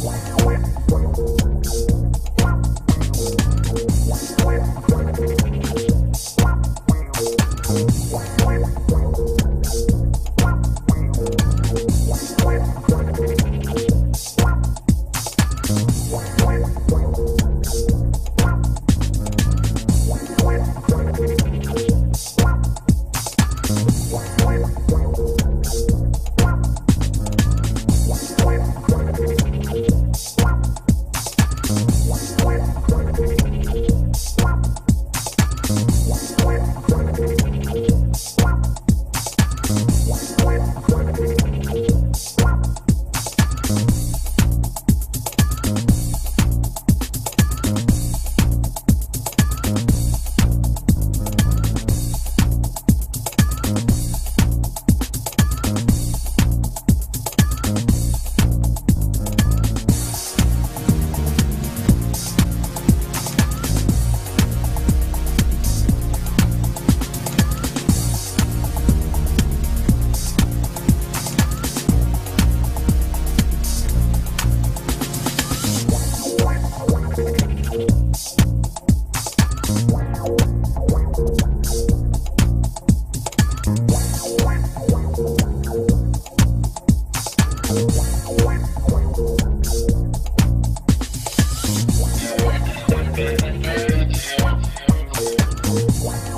Wow. Música